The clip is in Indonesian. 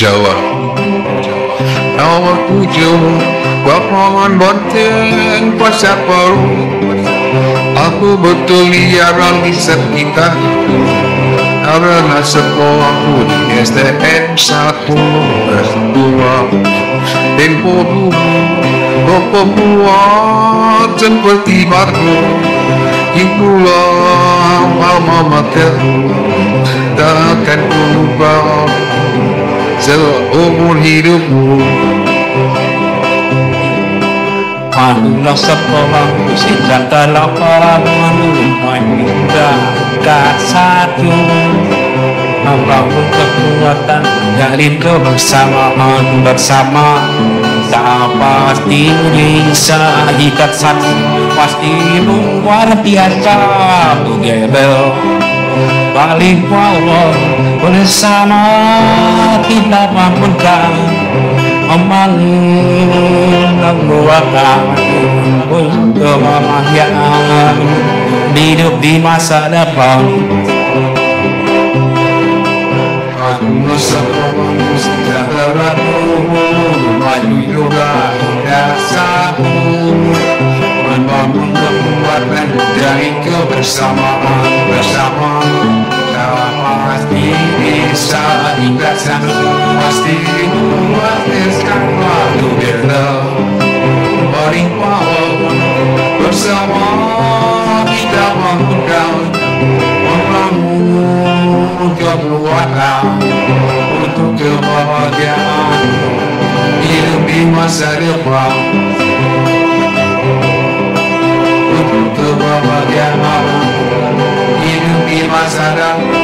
Jawa. Awakku jauh Wapawan banteng pasar paru Aku betul liaran di sekitar karena sekolahku di STM 1 kelas dua. Tempo dulu Bapak buat seperti baru Itulah alma mater. Takkan lupa Seumur hidupku Anulah sekolah Sejak delapan Muda satu Membangun kekuatan Dari kebersamaan bersama Tak pasti bisa ikat satu Pasti luar biasa Together Balik walau bersama kita mampukan mengeluarkan kebahagiaan hidup di masa depan. Aku sejahteraku Maju juga rasaku Membangun kekuatan dari kebersamaan bersama Tak pasti bisa dikasih Pasti memuaskan waktu bila Balik power bersama kita bangunkan Membangun kekuatan hidup di masa depan untuk kebahagiaan hidup di masa depan